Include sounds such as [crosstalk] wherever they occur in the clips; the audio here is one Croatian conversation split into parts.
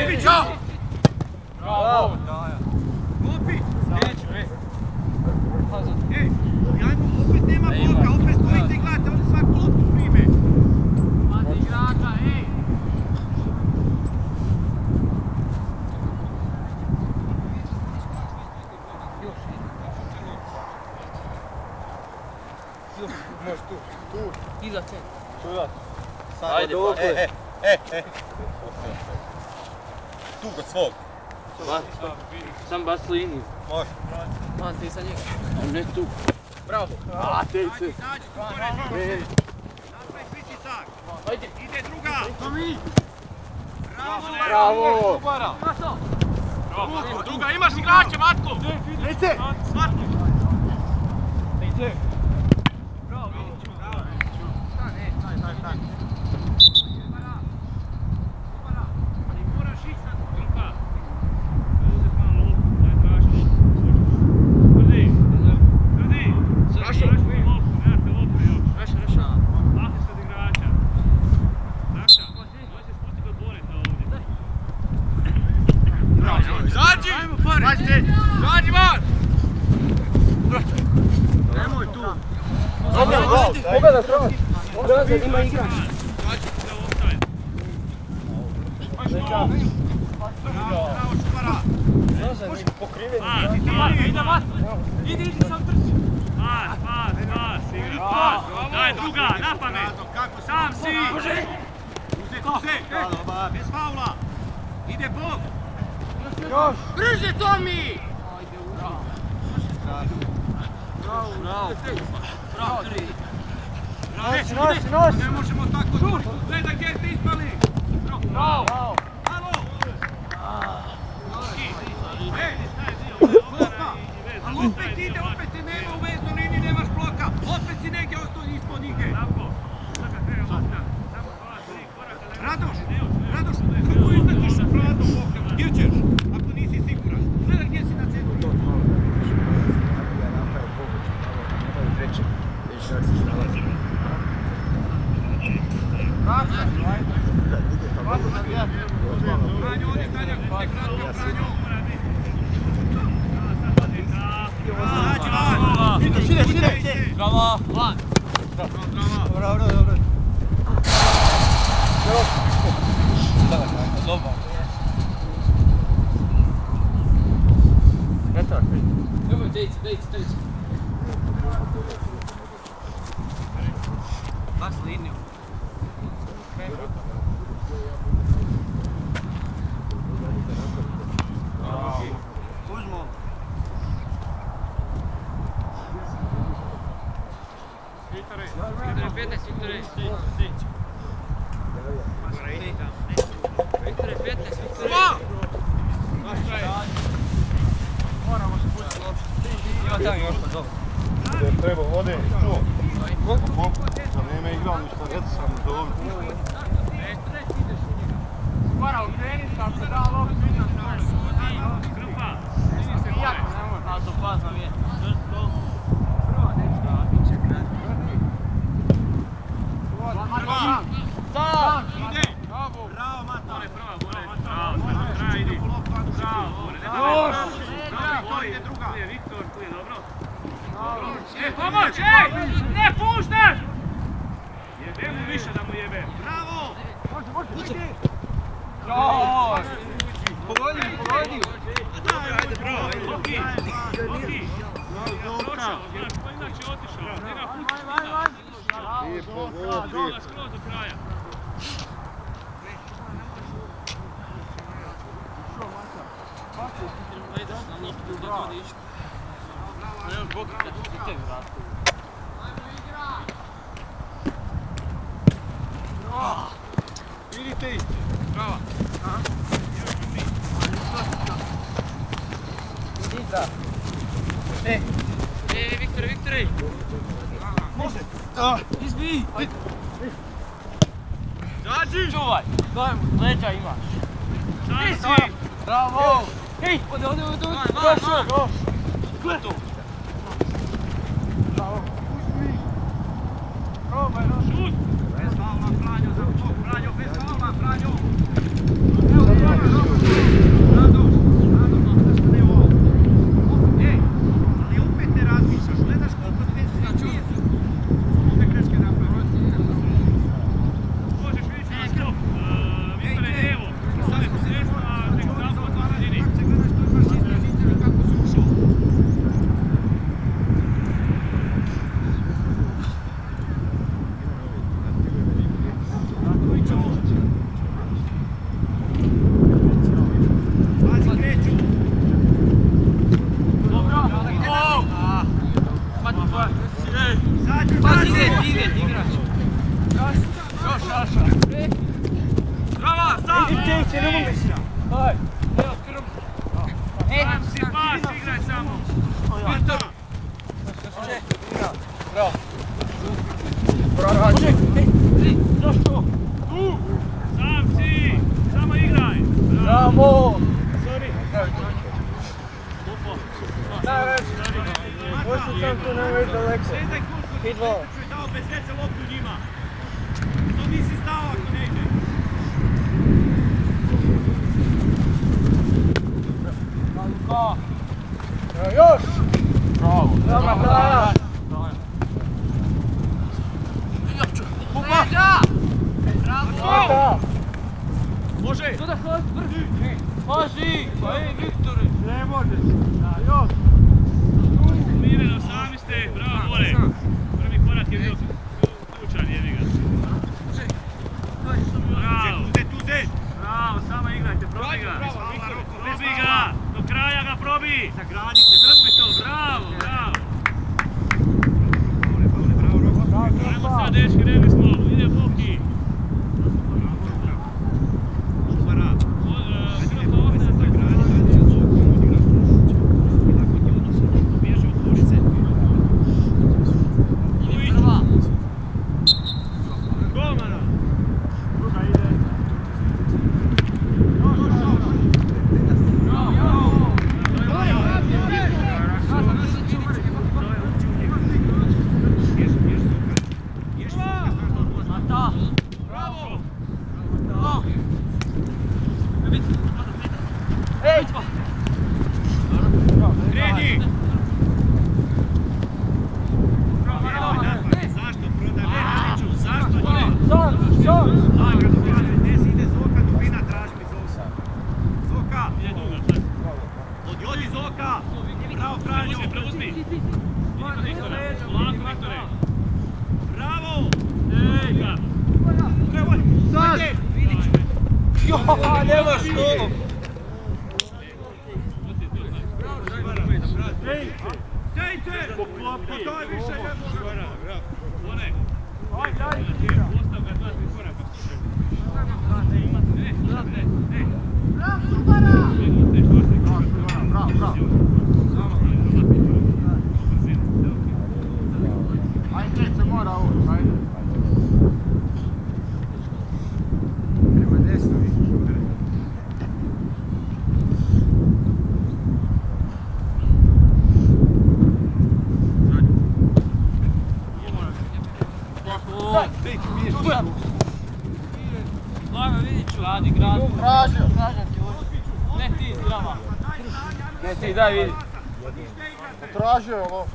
Popićo! Bravo! Popić! Neću, ej! Ej, jajmo, opet nema opet prime. Ej! Možeš tu. Tu. Iza centra. Tu sada Ajde, pa. e, e, e. [laughs] svog. Bac, sam bac liniju. Može. Man, ti sa njega. Ne tu. Bravo. A, te se. Napravi pritisak. Ajde. Ide druga. Bravo. Bravo. Bravo. Druga, imaš igrače, Matko. Lice. Matko. Lice. Дайте, дайте, дайте. Вас линию. mora ovo. Ajde. Prema desno više udari. Lana Vidiću. Radi, gradi. Dražio. Dražio ti ovo. Ne ti, drama. Ne ti, daj vidi. Tražio je ovo.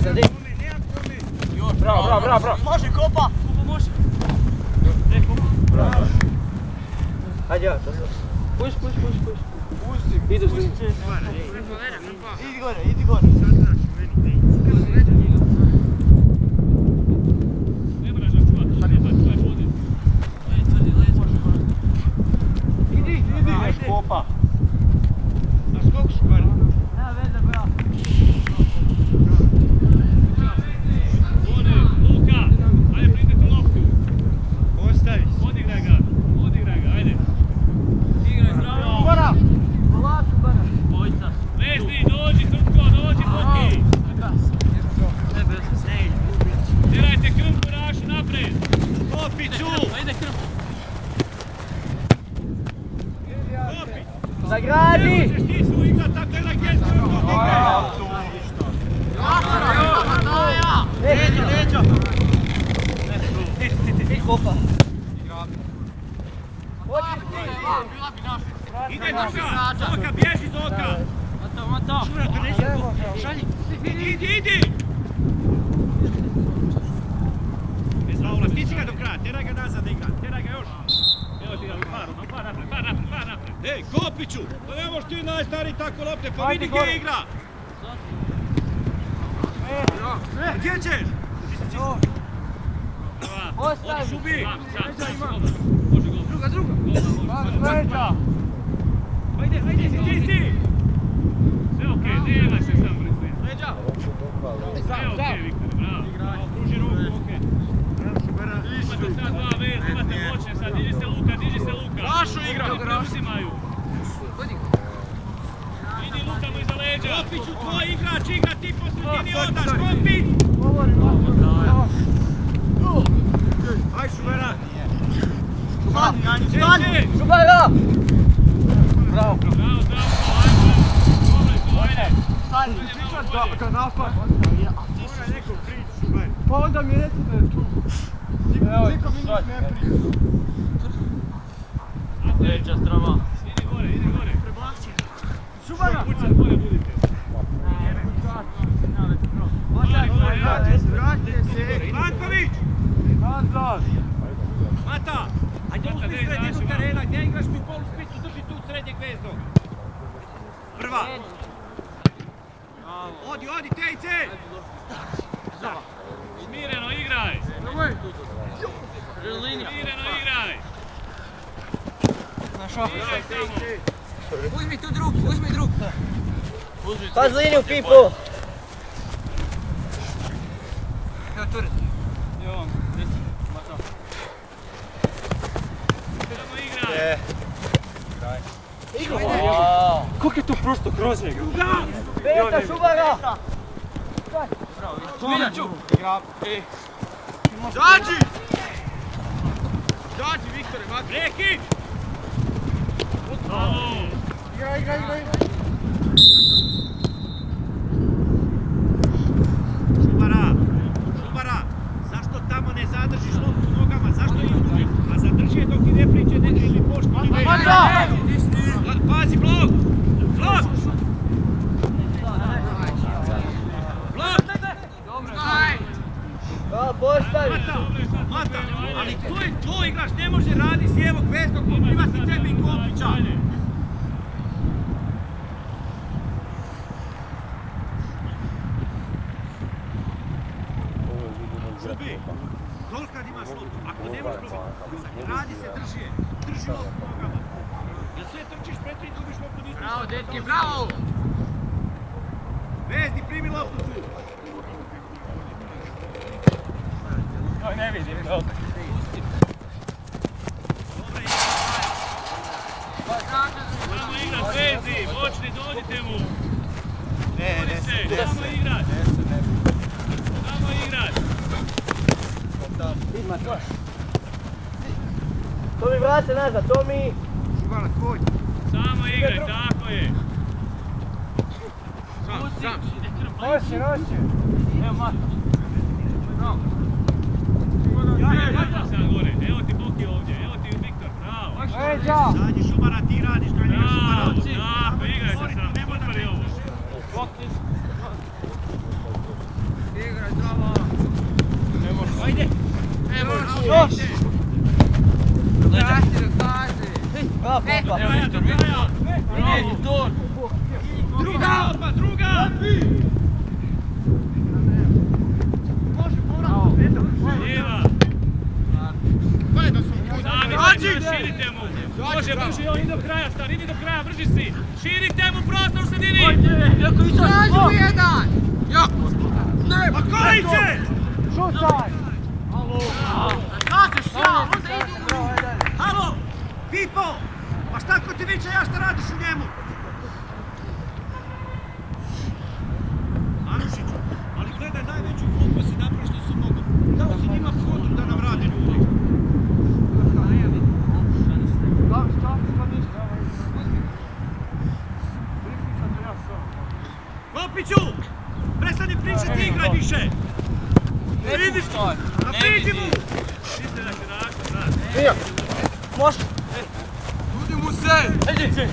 Dejce. Sve nazad, ej. Kome, nemam kome. Bravo, bravo, bravo, bravo. Može, kopa. Kupa, može. Ej, kopa. Hajde, ja, to sam. Puš, puš, puš, puš. Pusti. Idu svi. Idi gore, idi gore. Sad znaš meni, dejce. Ne moraš da čuvaš, to je to je vodi. Idi, idi. Ajde. Kopa. Na skok šubar. Vode, Luka, ajde pridi tu loptu. Ostavi. Odigraj ga, odigraj ga, ajde. Igraj, zdravo. Bara. Bojca. Lesni, dođi, Trpko, dođi, Boki. Tjerajte krmku našu napred. Kopiću. Ajde, krv. Kopi. Zagradi! Možeš ti su igrat, tako je na gestu, to igraj. Leđa, leđa. I kopa. Ide Zoka, Zoka, bježi Zoka. Mato, mato. Šura, donesi kopa. Šalji. Idi, idi, idi. Bez faula, stići ga do kraja, tjeraj ga nazad da igra, tjeraj ga još. Evo ti ga, par, par napred, par napred, par napred. Ej, Kopiću, pa ne možeš ti najstariji tako lopte, pa vidi gdje igra. Gdje ćeš? Prva. Ostavi. Odi, šubi. Sam, sam, sam, slobodan. Može gol. Druga, druga. Leđa. Ajde, ajde, ti si. Sve okej, nema se sam brisli. Leđa. Sve okej, Viktor, bravo. Pruži ruku, okej. Imate sad dva vez, imate moćne sad, diži se Luka, diži se Luka. Lašu igra. Oni preuzimaju. Idi Luka mu iza leđa. Kopiću, tvoj igrač, igra ti po sredini, odaš, Kopić. Aj, Šubera. Šubara! Bravo, prići, Šuber. Pa onda mi reci da je tu. Niko mi njih ne priča. Ante, Leđa, strava. idi gore, idi gore. Šubara. Gore budite. Mali gore, ja. Vratite se. Ivanković. Nazad. Mata. Ajde uzmi sredinu terena, gdje igraš mi polu spicu, drži tu srednjeg veznog. Prva. Odi, odi, tejce. Smireno igraj. Smireno igraj. Igraj samo. Uzmi tu drug, uzmi drug. Paz liniju, Pipo. Evo Turet. Igraj. Kako je to prosto kroz njega? Peta, Šubara! Dađi! Dađi, Viktore, mati. Prekid. Bravo. Igra, igra, igra. Šubara. Šubara. Zašto tamo ne zadržiš loptu nogama? Zašto izgubiš? A zadrži je dok ti ne Pa- Pazi, blok. Blok. Blok. Bravo, postavi! Mata. Mata. Ali to je to igrač, ne može radi s lijevog veznog pokrivati tebi i Kopića. Šubi. Gol kad imaš loptu. Ako ne možeš. Radi se, drži je. Drži loptu nogama. Jel sve trčiš pretri i gubiš loptu nismo. Bravo, dečki, bravo! Vezni, primi loptu tu. Ne vidim, igra. Samo igrat, vezi, moćni, dođite mu. Ne, Bori se, samo igrat. Samo igrat. To mi vrate nazad, to mi... Šubala, tvoj. Samo igraj, tako je. Sam, sam. Nosi, nosi. Evo Mata. Bravo. Vratio sam gore, evo ti Boki ovdje, evo ti Viktor, bravo. Leđa. Zadnji šumara, ti radiš kao njega šumara. Bravo, tako, igraj se sam, je ovo. Igraj, zdravo. Ajde. Evo, još. Vrati do Evo Viktor, Viktor. Vidi, to. Druga, druga. Lijeva. Sami, širite mu. Može, brži, on, idi do kraja, star, idi do kraja, brži si. Širite mu prostor u sredini. Traži mu jedan. Ja. Ne. Pa kolice! Šutaj. Kažeš ja. Halo! Pa šta ko ti viče ja šta radiš u njemu? Anušiću, ali gledaj najveću foku si napravi što su mogu. Dao si njima fotu da nam rade ljudi. Klopiću! Prestani pričati, igraj više! Ne vidiš to. A priđi mu! Misle da će naći, znaš. Može. Ljudi mu se. Ejde se.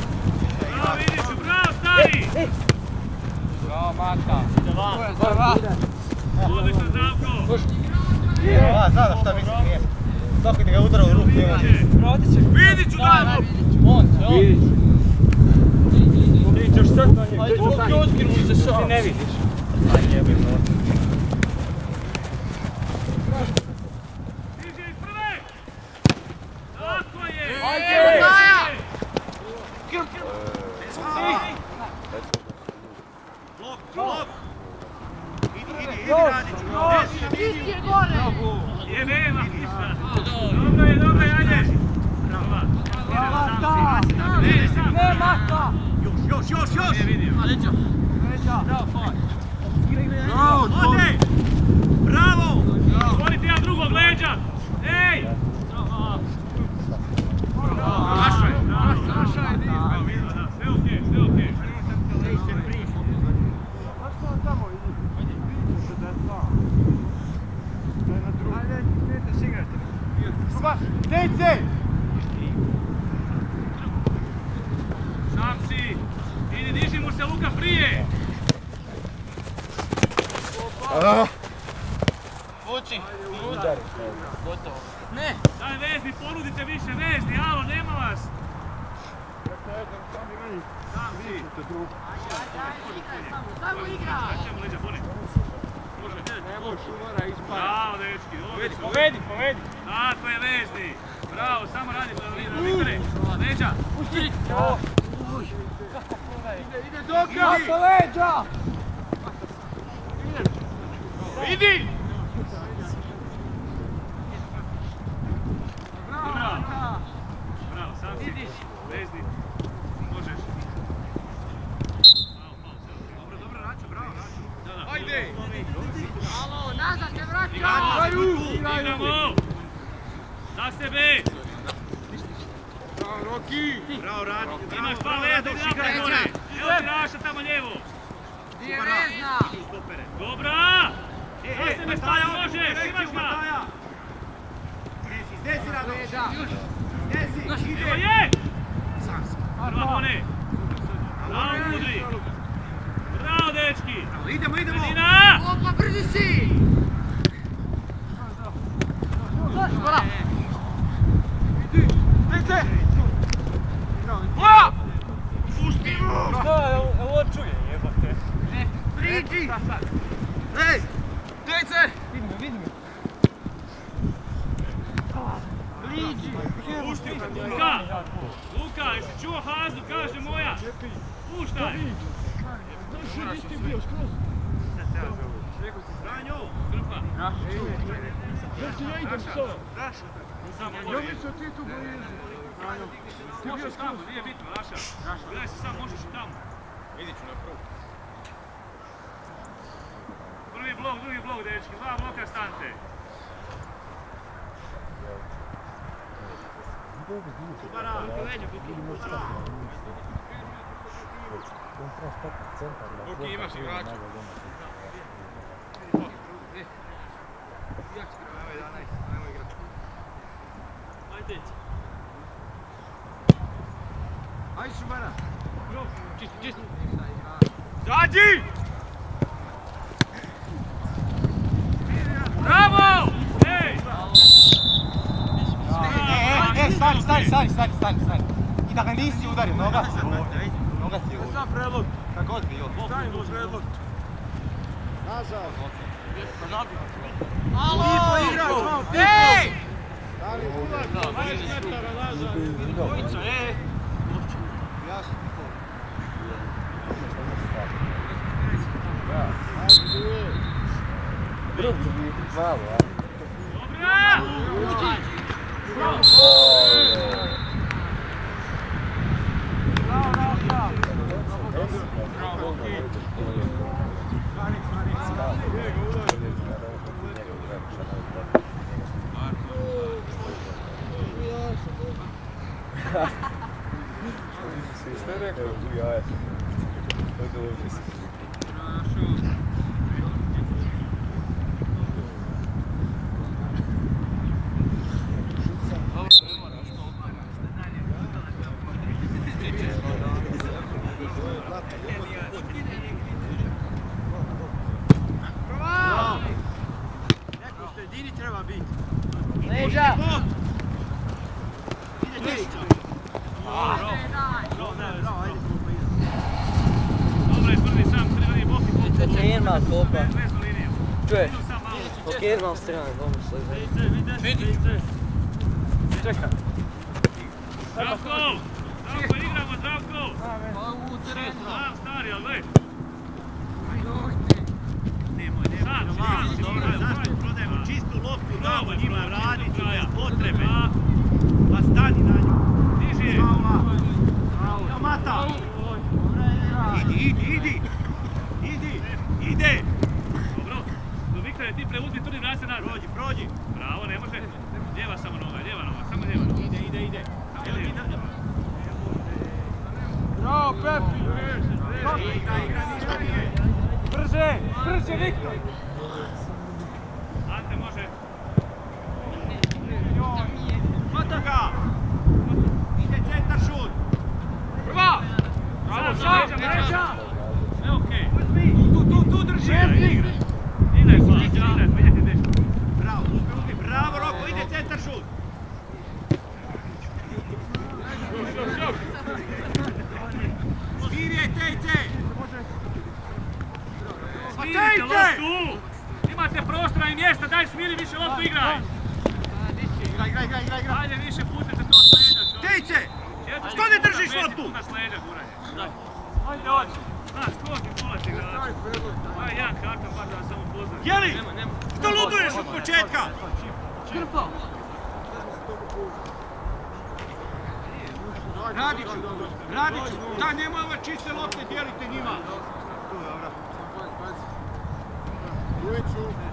Bravo, Vidiću, bravo, stari. Bravo, Mata. Bravo. Odlično, Zdravko. A, zna da šta misli nije. Svaki da ga udara u ruku ima. Proti će. Vidiću, bravo. On, on. Ti ćeš sad na njeg. Ajde, Boki otkinu se sa. Ti ne vidiš. Aj, jebim, Stiže iz prve. Tako je. Ajde. Maja. Blok, blok! Idi, idi, idi Radiću! Desi, vidi! Je, nema ništa. Dobro je, dobro je, ajde. Bravo. Ne, sam. Ne, Mata. Još, još, još, još! Ne vidim. Leđa. Leđa. Bravo, fajn. Ode! Bravo! Otvorite jedan drugog leđa. Ej. Naša je! Naša je dio. Bravo, vidim, da, sve okej, sve okej. Dejce! Sam si. Idi, diži mu se Luka prije. Vuči. Udari. Gotovo. Ne. Daj vezni, ponudite više vezni, alo, nema vas. Sam si. Samo igra. Leđa? Može. Nemo šumara ispara. Bravo, dečki, odlično. Povedi, povedi. Tako je vezni. Bravo, samo radi, Viktore. Leđa. Pusti. Ide, ide Doka. Mata leđa. Idi. prospekt centar. Dok imaš igrača. Drugi, mało. Dobra! Brawo! é muito fui, olha. Eu strony. Radić, Radić, da nema ova čiste lopte, dijelite njima. Dobro. Ujeću.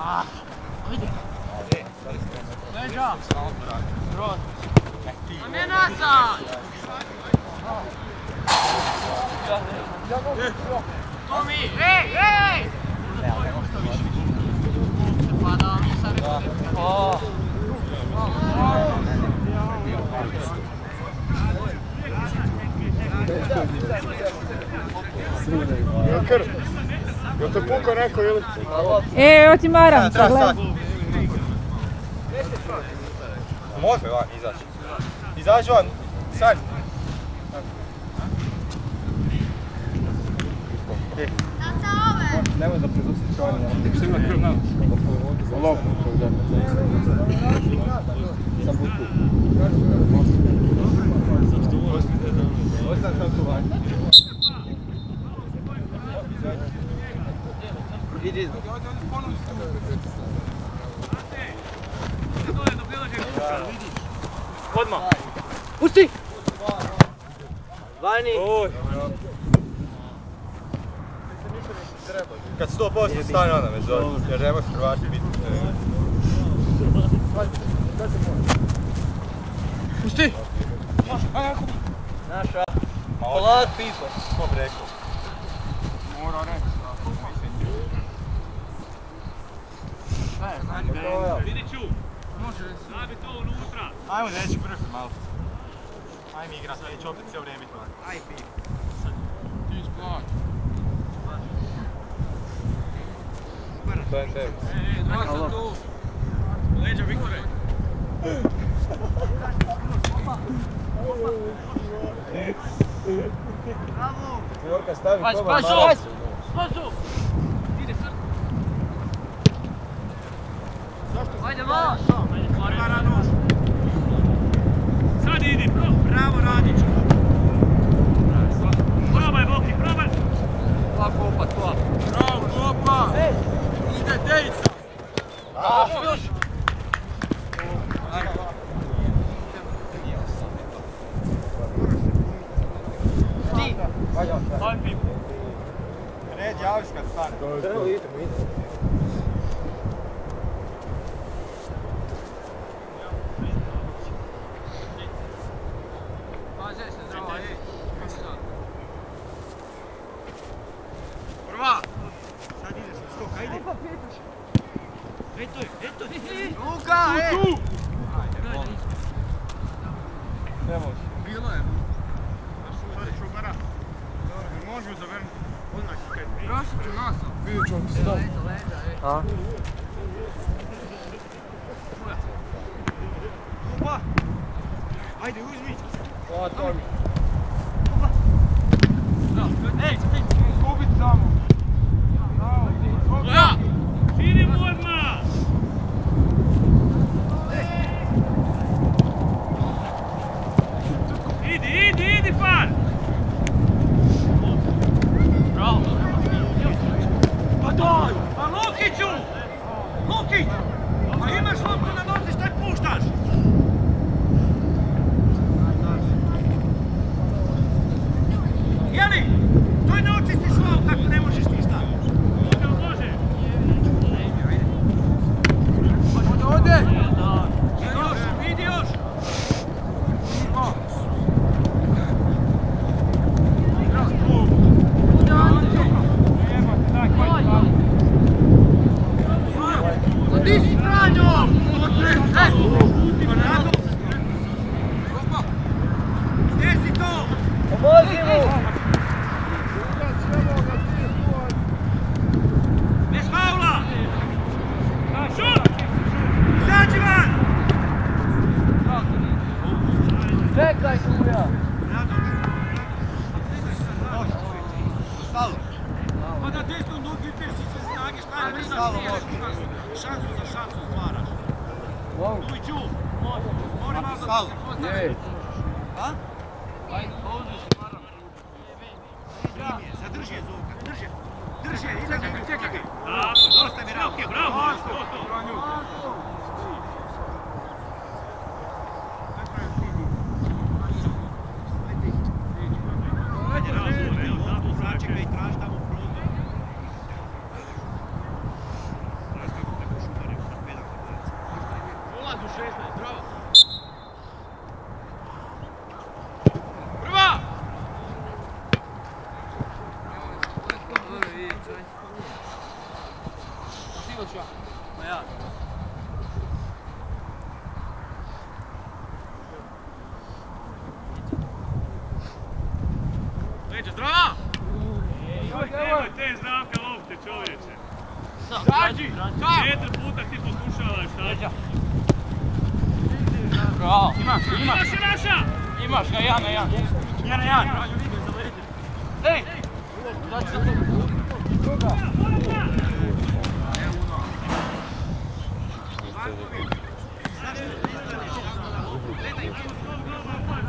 아, 어디? 네, Jel te pukao neko ili... E, evo ti maram, sad gledam. Može van, izaći. Izaći van, sad. Nemoj da prezusiš čovanje. Što ima krv na? Lopno koji da. Sa buku. Ostan sam tu vanj. Odmah. Pusti! Vani! Kad sto posto stane ona me zove, jer ne može Hrvati biti. Pusti! Naša! Polad pipa! Ko bi rekao? Vidiću. Zabi to unutra. Ajmo neći prvi malo. Ajme igra, sad će opet cijelo vrijeme biti ovako. Aj pi. Ti isplać. To je tebi. E, dva sam tu. Leđa Viktore. Jorka stavi Paš, paš, malo. paš! Ide sad. Ajde malo! Sad idi. Bravo Radić! Probaj, probaj. Bravo! Ide Dejica! Još! Ti! Aj, pip. Red, javi se kad stane. Evo idemo, idemo. Pazi se zdravo, ej. Prva! Sad ide se, skok, ajde! Eto je, eto Luka, ej! Ne može. Bilo je. Sorry, čubara. Dobro, može zavrnuti. Odmah kad prije. Prošli ću nosom. Vidjet ću vam ti stav. A? Lupa! Ajde, uzmi! O, to mi. Bravo! Imaš, Imaš je naša! Imaš ga, jedan na jedan. Jedan na jedan. Ej! Znači za tu.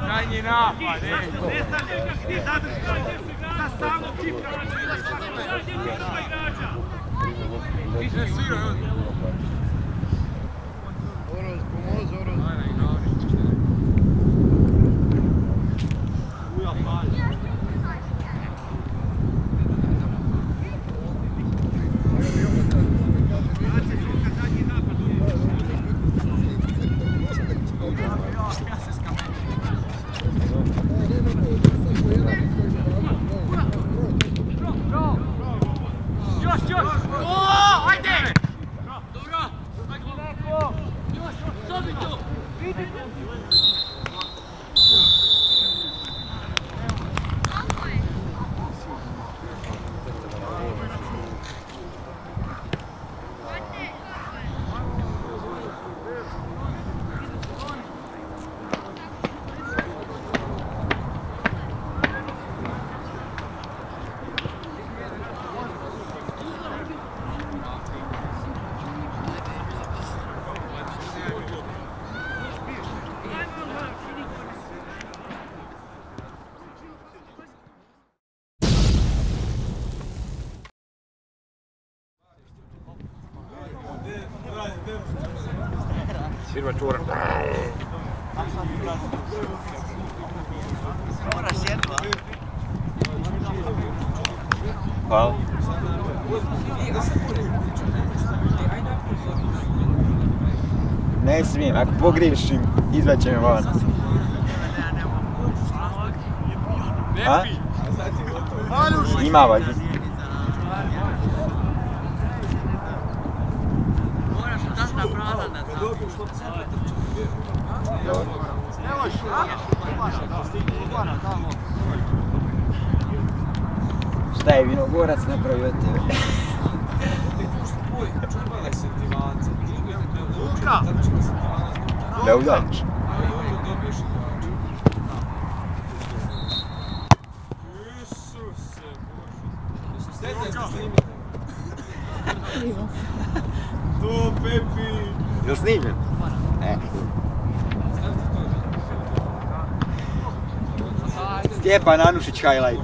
Krajnji napad, ej! Ne stavljaj ga, ti zadrži to. Sad stalno čipka. Ti se sviraj, Oroz, smijem, ako pogriješim, izveće me van. Ima vas. Prostě je banán už highlight.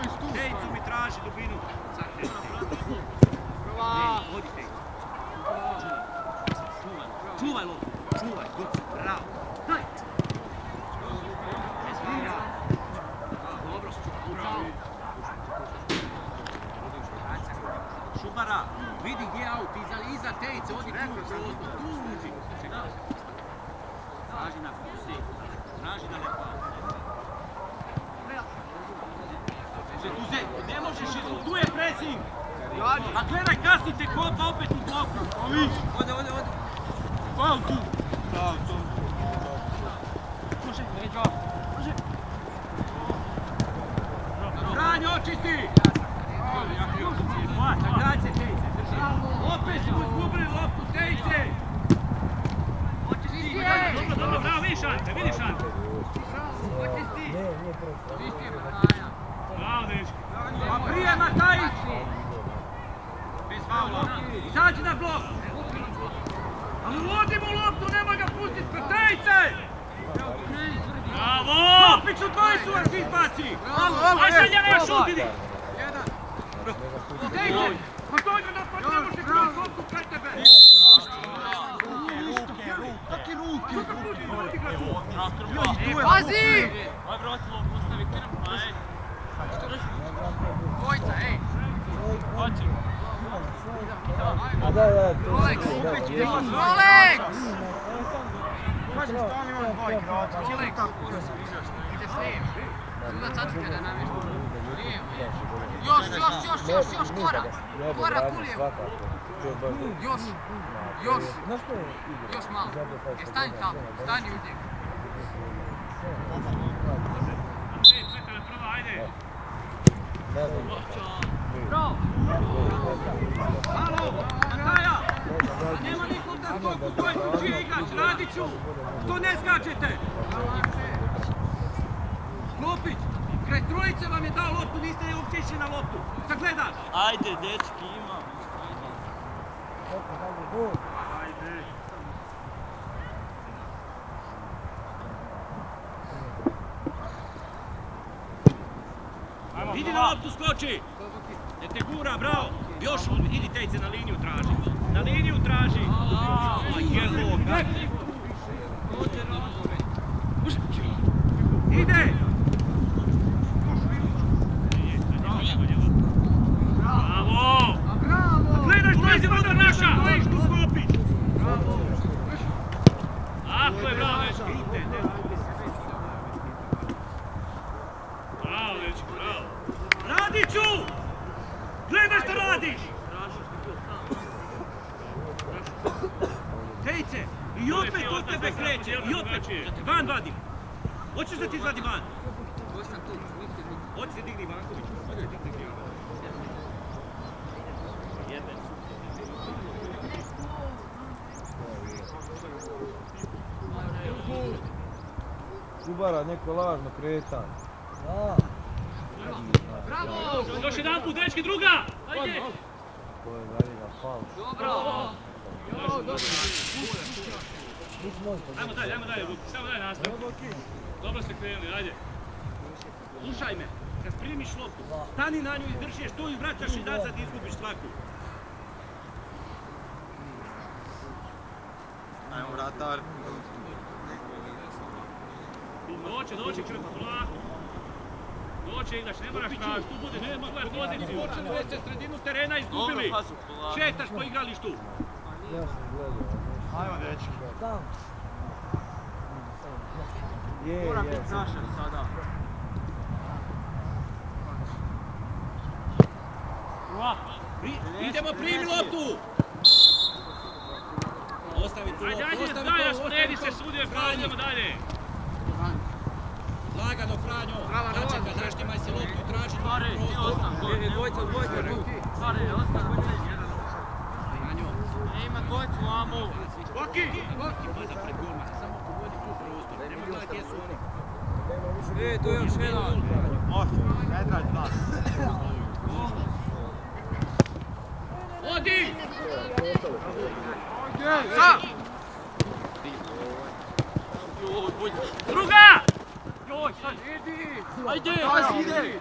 Dejicu mi traži dubinu. Prva! Odite. Čuvaj, čuvaj loptu. Čuvaj, god bravo. Daj! Ne zvira. Dobro, bravo. Šubara, vidi gdje je iza, iza Tejice, odi tu uđi. Traži na kusi, traži na lepa. Se, ne možeš, tu je pressing. A gledaj, kasnite kopa opet u bloku. Ode, ode, ode. Faul tu. Faul tu. Može, Leđo. Može. Franjo, očisti! Grad se Tejce, drži. Opet smo izgubili loptu, Tejce! Očisti! Dobro, dobro, bravo, vidiš Ante, vidiš Ante. Bravo, dečki. A prije Matajić! Bez faula. Izađi na blok! Ali vodimo loptu, nema ga pustit pred Tejce! Bravo! Topiću dvojicu vas izbaci! Aj sad njega još šut, idi! Tejce! Pa dođe da pa ne može kroz loptu pred tebe! Kakvi ruke? Pazi! Aj, vrati loptu, ostavi krp, aj. Dvojca, ej! Hoći. A da, da, to Rolex! Rolex! Kažem, stvarno imamo dva igrača. Rolex! Ide s lijeve. Sudac sačeka da. Još, još, još, još, još, korak! Korak u lijevo! Još! Još! Još malo. E, stani tamo, stani uz njega. Ej, prva, ajde. Bravo! Halo, Mataja! A nema nikom da skoku tu čije igrač, Radiću! To ne skačete! Klopić, kraj trojice vam je dao loptu, niste je uopće išli na loptu. Sad gledaš! Ajde, dečki, imam. Idi na loptu, skoči! Ne te gura, bravo! Još, idi tejce na liniju traži. Na liniju traži! A jelo, Ide! Bravo! Gledaj što je voda naša! Stojiš tu sklopić! Tako je, bravo, dečki. Bravo, dečki, bravo. Radiću! Gledaj što radiš! Tejce, i opet od tebe kreće, i opet. Da ti van vadim. Hoćeš da ti izvadi van? Hoće se digni Vanković. Hoće se digni Vanković. Subara, neko lažno kretanje. Još jedan put, dečki, druga! Ajde! To je Marina Fals. Ajmo dalje, ajmo dalje, Luki, samo dalje nastav. Dobro ste krenuli, ajde. Slušaj me, kad primiš loptu, stani na nju i drži je što i vraćaš i nazad i izgubiš svaku. Ajmo, vratar. Doće, doće, krpa, polako. Doće igrač, ne moraš tražiti, tu bude, nema gledaj poziciju. Počeli već ste sredinu terena izgubili. Šetaš po igralištu. Ja sam gledao. Ajmo, dečki. Tam. Je, je. sada. Idemo primi loptu! Ostavi tu Ajde, loptu, ajde, ostavi to, ostavi spredi to. se, sudi je pravo, Franji, idemo dalje. Franjo. Načekaj, zaštimaj si loptu, traži prostor. Dvojca, dvojca, ruki. Ima dvojcu, mamu. Boki! Boki! Mada pred golma, samo pogodi tu prostor. Nema gledaj gdje su oni. E, to je još jedan. Može, ne traži nas. Odi! Sam! Druga! Sad idi! Ajde! ide!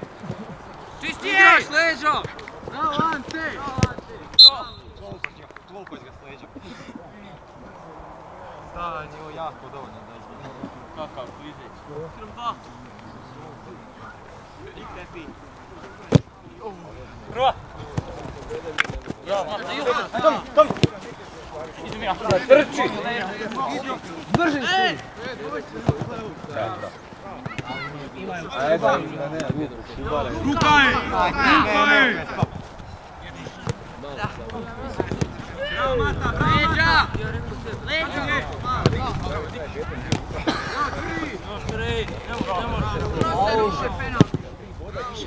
Čisti je! leđo! Bravo, Ante! Toliko ga sleđa. Da, nije jako dovoljno da izgleda. Kakav klizeć. Krmba! Tom, Tom! Ruka je! Ruka je! Bravo Mata, bravo Leđa! Leđa!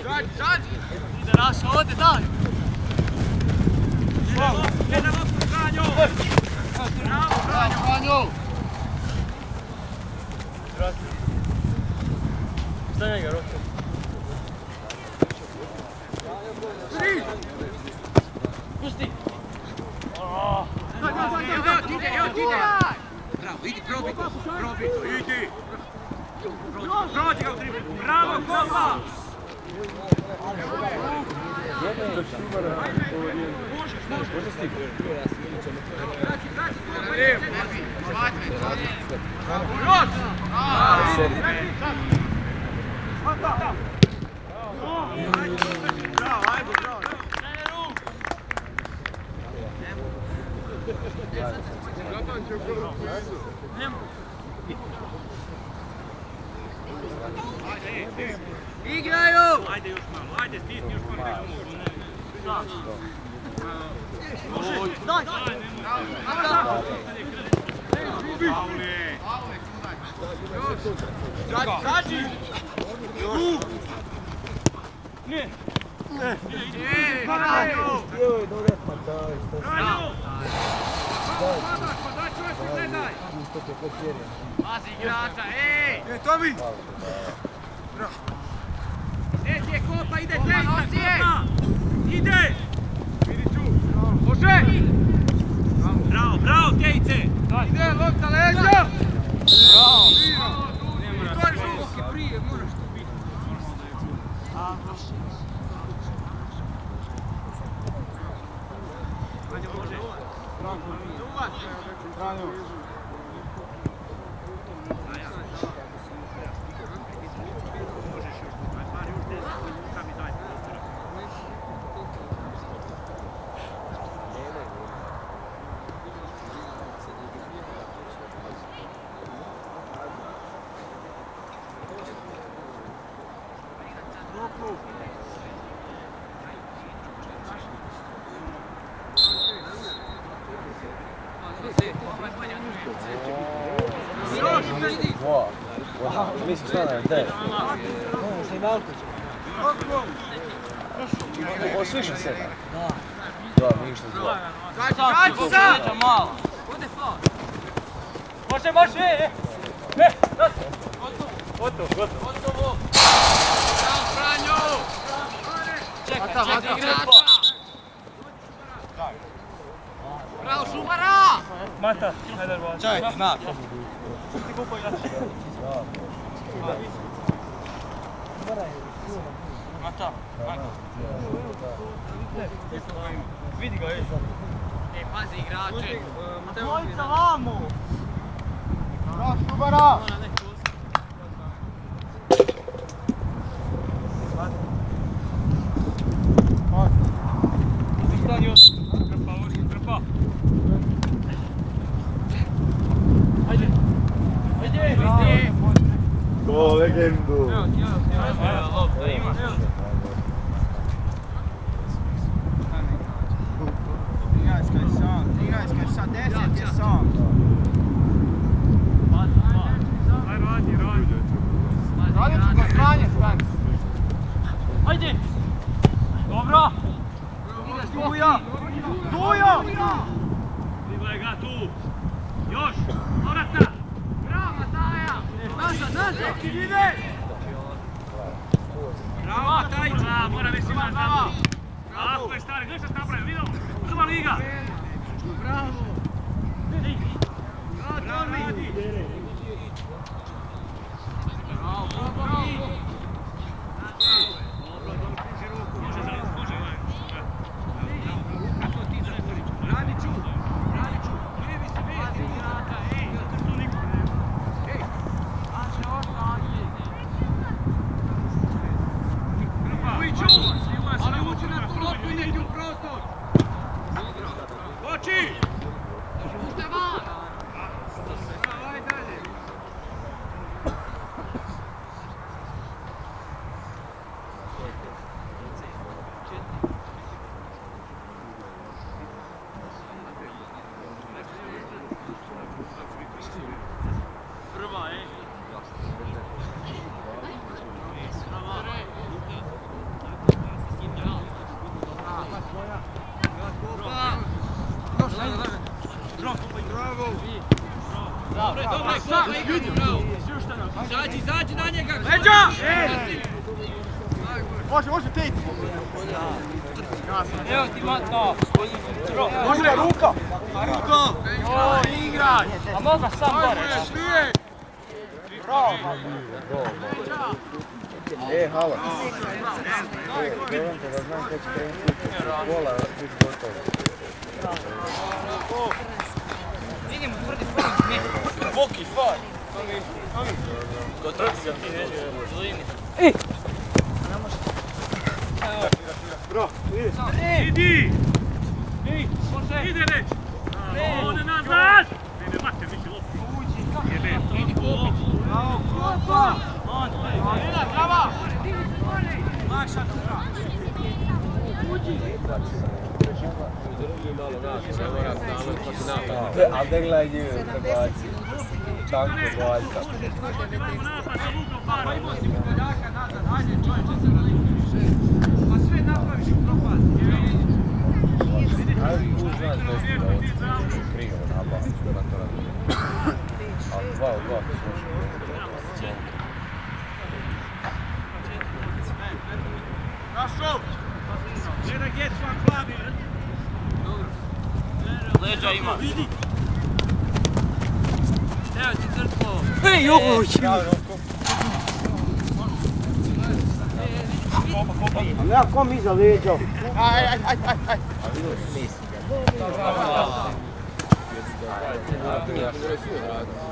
Sad, sad! Ide Raša, ode, daj! Ide loptu, Franjo! Bravo! Franjo! Evo ti ide, evo ti ide. Bravo, idi, probij to, probij to, idi. Prođi ga u driblu! Bravo, Kopa! Igraju! Ajde još malo, ajde, stisni još malo nego mogu. Paule! Kači! Ne! E, Franjo! Franjo! Franjo! Pazi igrača, ej! E, Tomi! Ne, ti je Kopa, ide Kopa, Zejta, nosi je! Kopa! Ide! Može! Bravo, bravo, Tejce! Ide, lopta, leđa! Franjo, Misliš šta nam te? Ovo sviše se. Da. Da, ništa zlo. Kači, kači sad! malo. Ode faul. Može, može, e! E, das! Gotovo, gotovo. Gotovo. Bravo, Franjo! Čekaj, čekaj igrača! Bravo, Šumara! Mata, ajde, bravo. Čaj, znak. Ti kupo igrači. Vidi ga, ej. E, pazi igrače. Dvojica vamo! Bravo, Šubara! E, halo. E, da znam kad će krenuti kola, biti gotovo. Idemo, tvrdi, tvrdi, ne! Kontroli ga ti neće, Bro, vidi. Idi! Ej, ide već! Ode nazad! Hvala što pratite kanal. Pa se sve napraviš nas dosta. Два угла. Пошел! Leđa ima. Evo ti crtlo. Ej, ovo će. A nema kom iza leđa. Aj, aj, aj, aj, aj. A vidio si. Mislim. Ajde, ajde, ajde.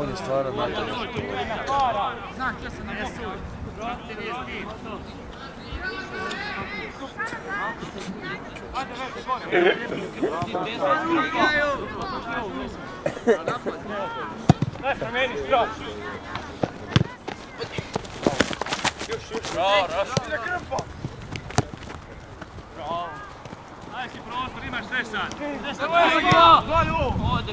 on je stvarno nato. Znak, promeni strop. Još, još. Bravo, bravo. Bravo. Ajde si prostor, imaš 10 sad. 10 sad. Ode.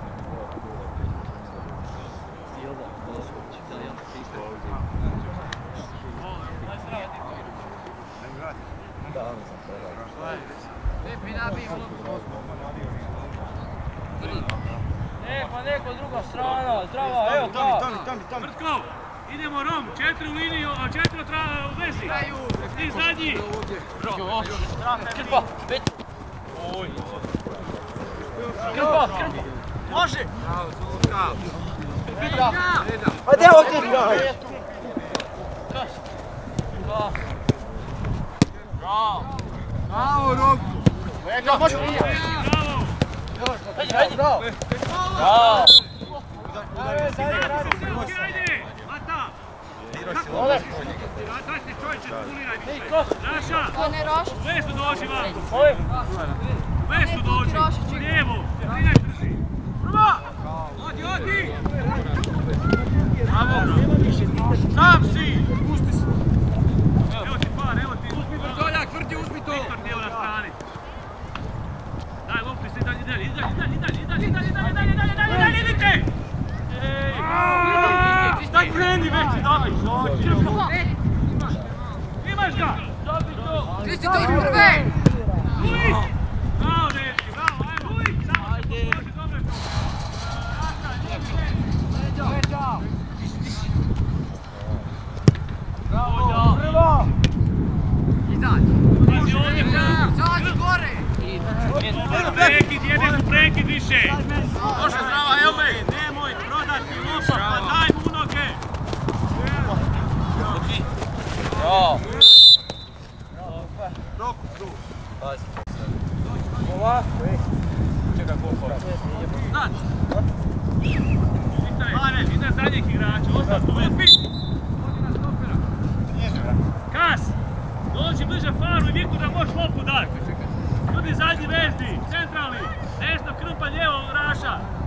pa neko druga strana, zdrava, evo ta. Tami, tami, tami. Mrtko, idemo Rom, četiri u liniju, a četiri tra, u vezi. Ti zadnji. Krpa, pet. Krpa, krpa. Može. Petra! Hajde, evo ti! Bravo! Bravo, Roku! Leka, može! Hajde, hajde! Bravo! Bravo! Ajde, ajde, ajde! Mata! Diroj si lovo. Daj se čovječe, skuliraj više. Naša! On je Rošić. Gdje su dođi vam? Gdje su dođi? Lijevo! Prva! Odi, odi! Bravo. Sam si. Pusti se. Evo ti par, evo ti. Uzmi Brzoljak, vrti, uzmi to! Viktor nije na strani. Daj loptu se dalje, dalje, dalje, dalje, dalje, dalje, dalje, dalje, dalje, dalje, dalje, dalje, idite! Daj kreni već, daj! Imaš ga! Zabij to! Ti si to iz prve! Luis! Prekid, jedan prekid više! Može zdrava, evo me! Nemoj prodati lupa, pa daj mu noge! Bravo! Bravo! Pazi. Ovako, ej. Čekaj koliko. Znači. Pitaj, ide za njih igrač, ostav tu, centralnu viku da moš lopu dati. Ljudi zadnji vezni, centralni, desno krpa, lijevo raša.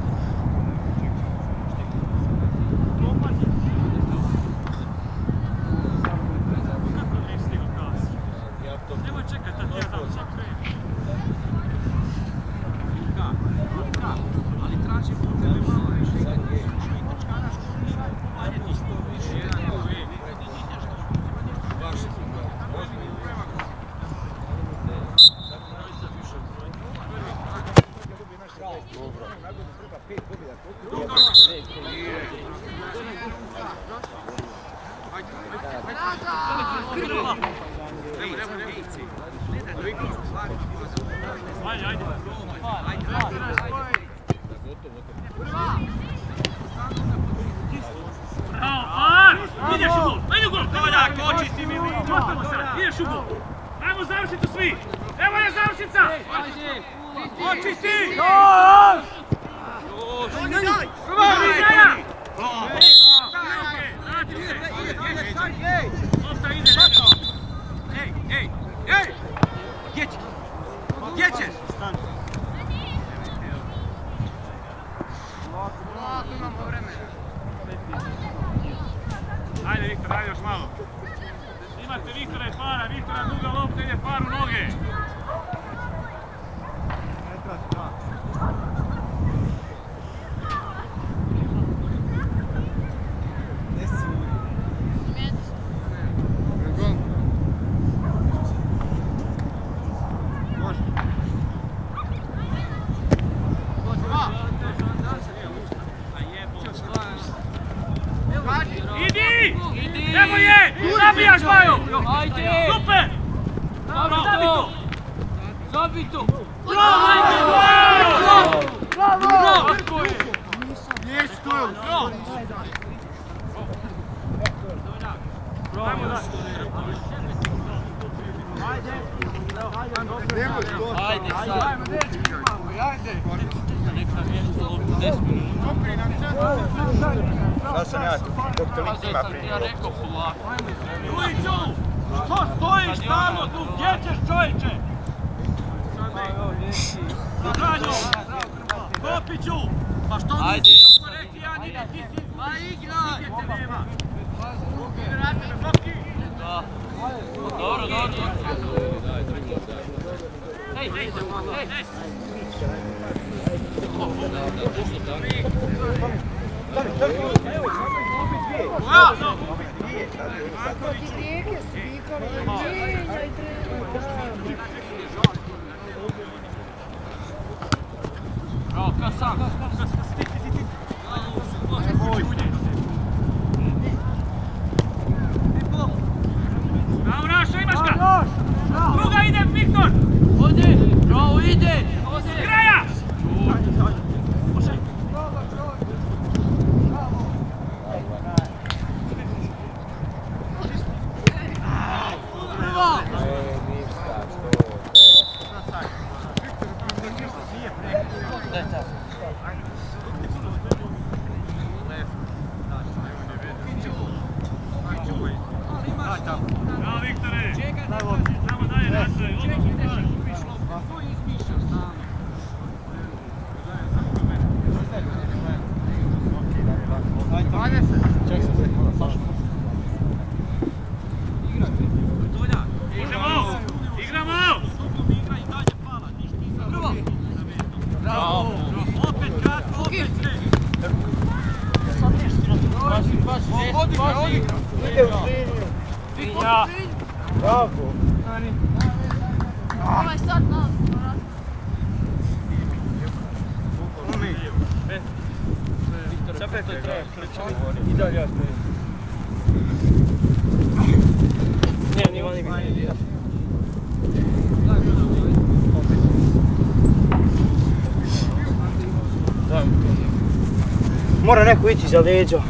Mora neko ići za leđa.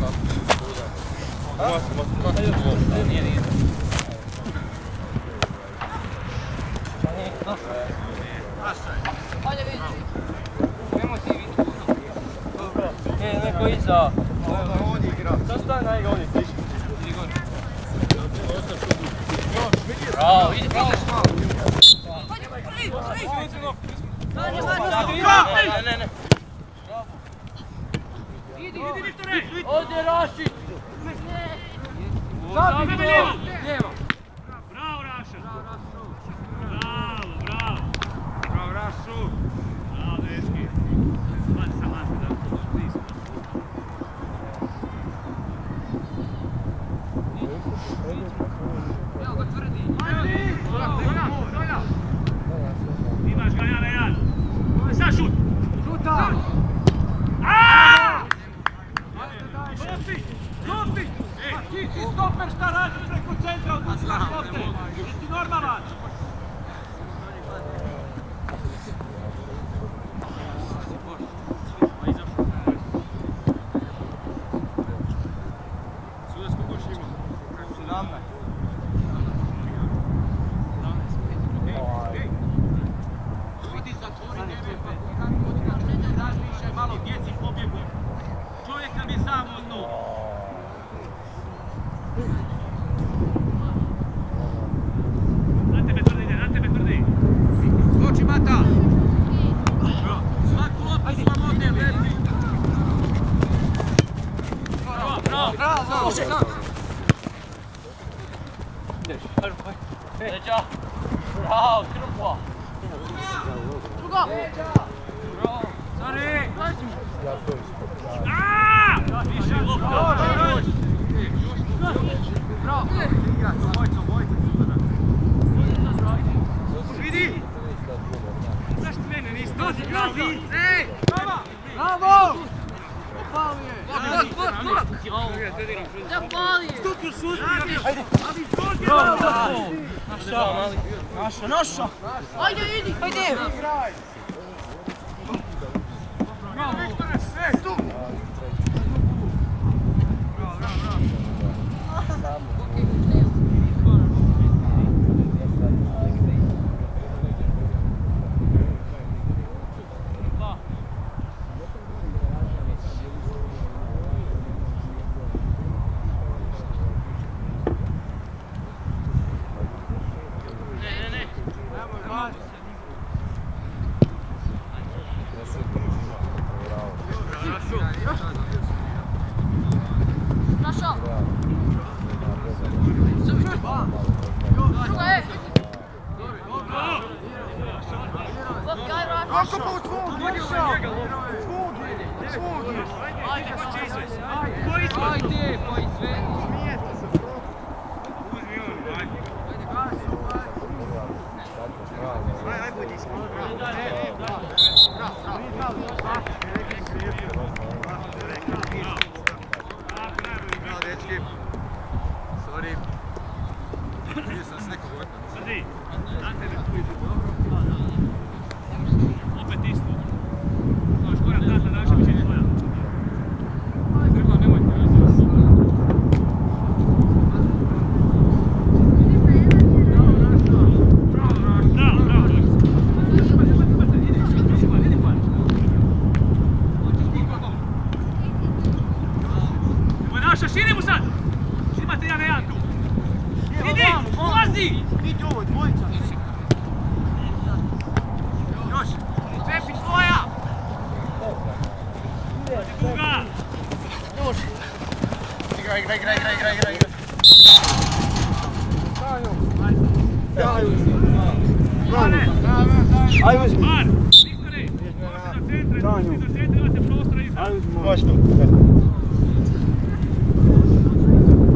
Do centra, imate prostora iza. Baš tu.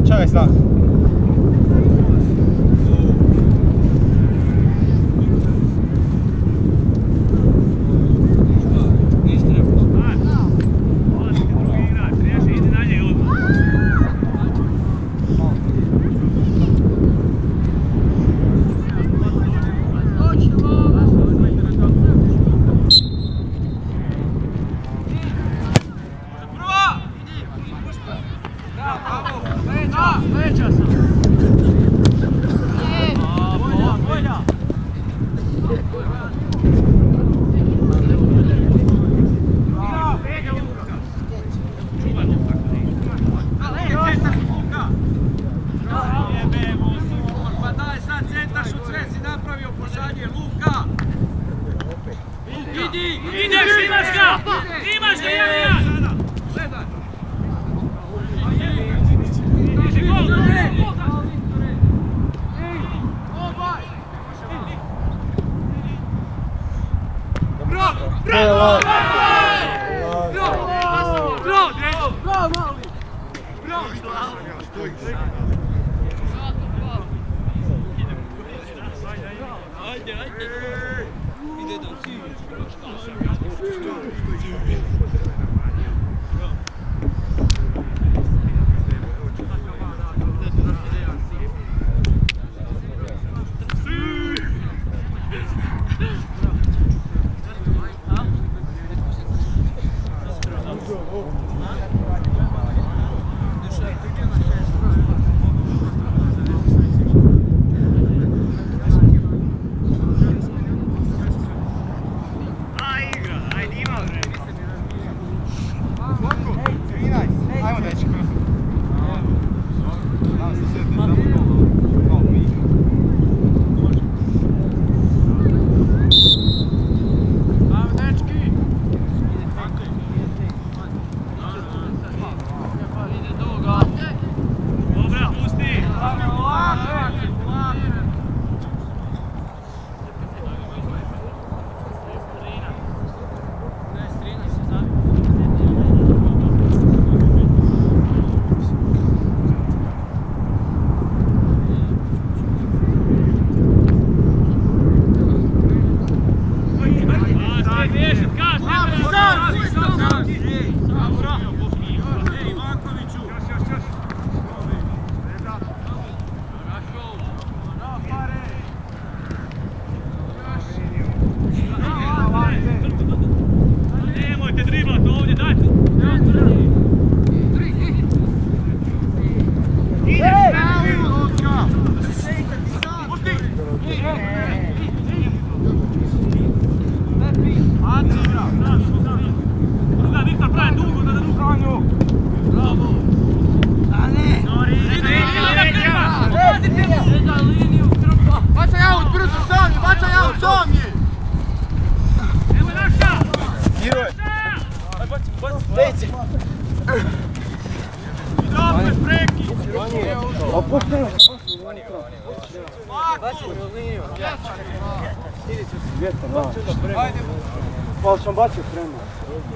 Čekaj, stan.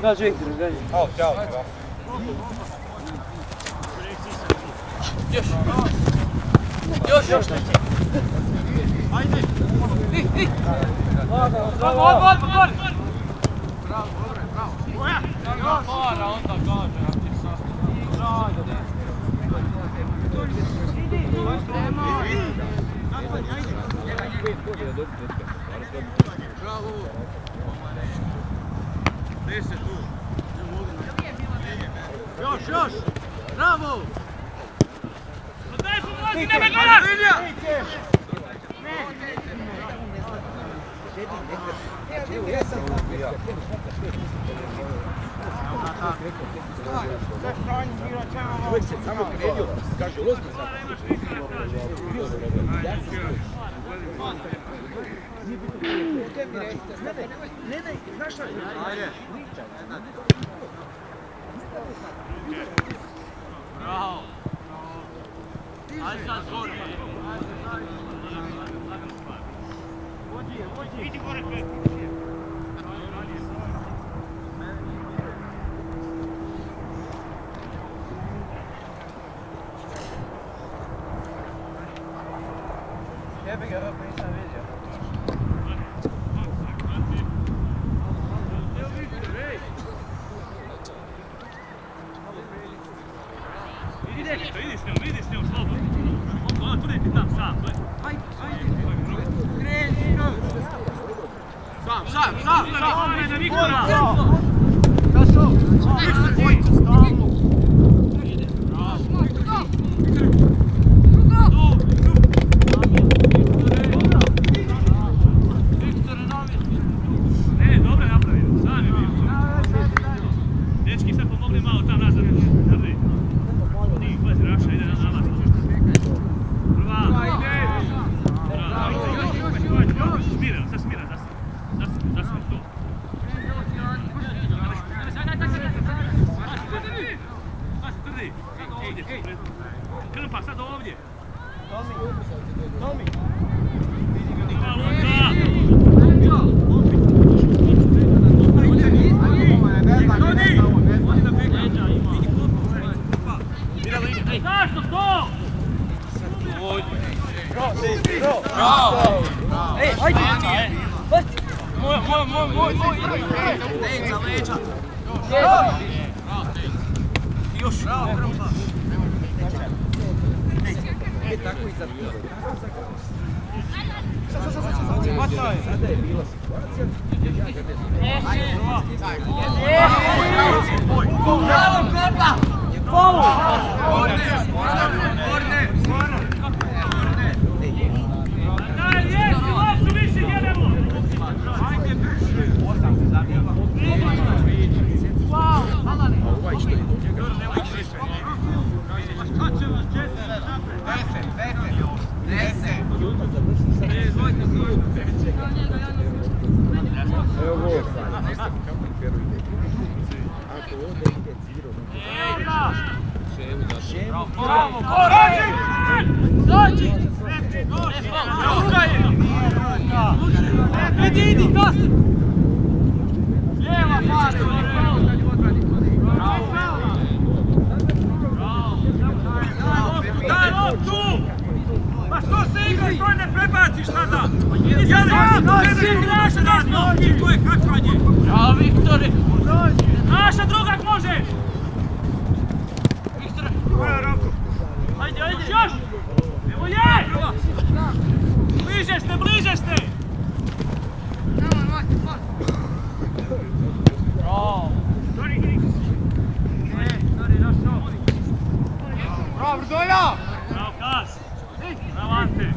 那行，就这样。好，加油！Vidi dečka, pa idi s njom, idi s njom, slobodno. Ona tu neki tam, sam, gle. Ajde, ajde. Kreni, Sam, sam, sam, sam. Ona je na Nikola. Kaso. Bravo, Brzolja! Bravo, Kas! Bravo, Ante!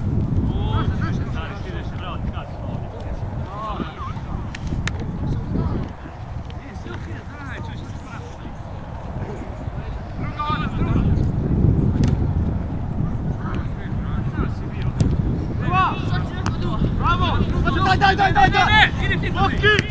Daj, daj, daj, daj, daj! Idem ti, Tomi!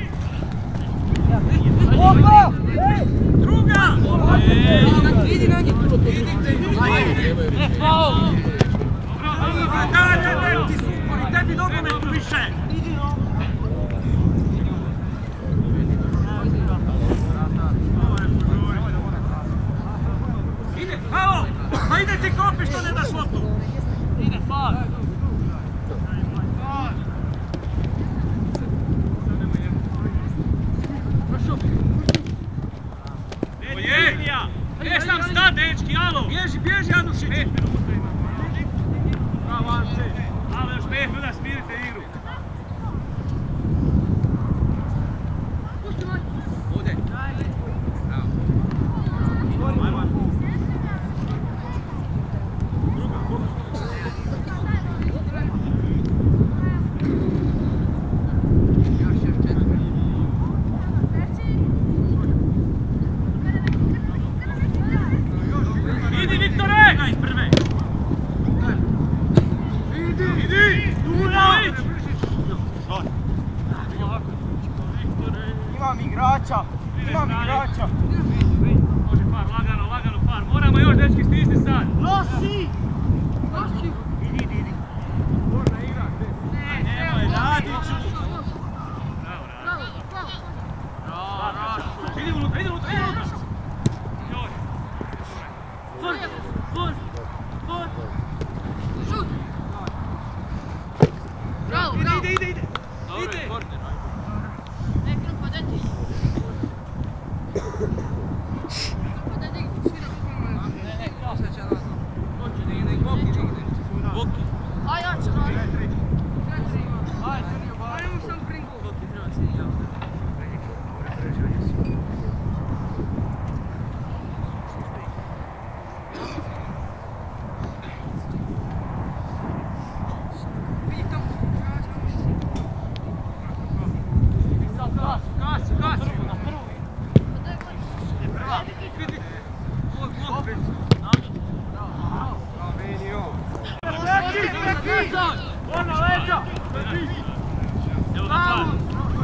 走吧，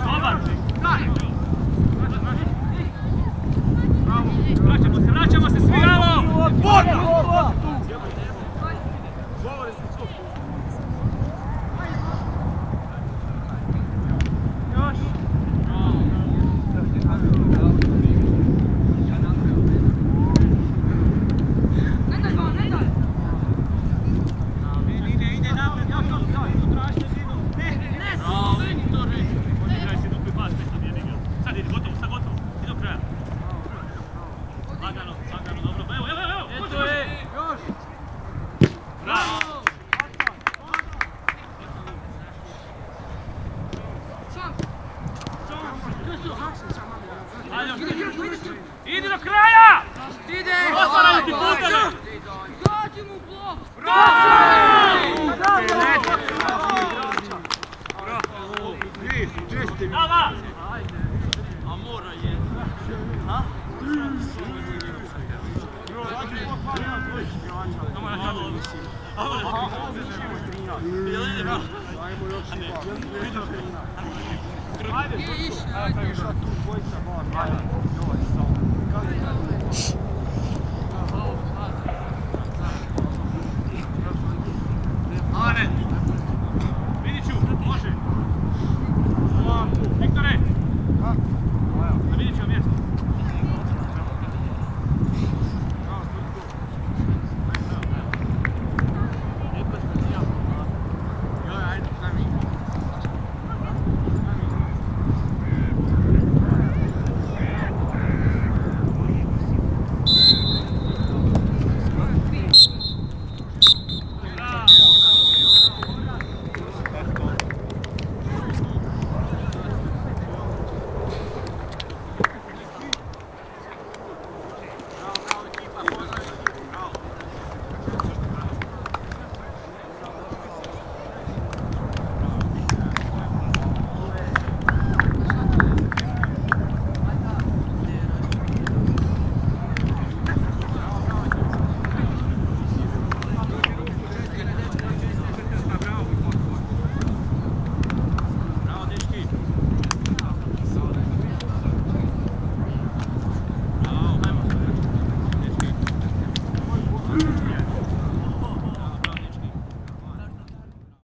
走吧，来。